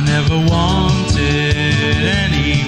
I never wanted any.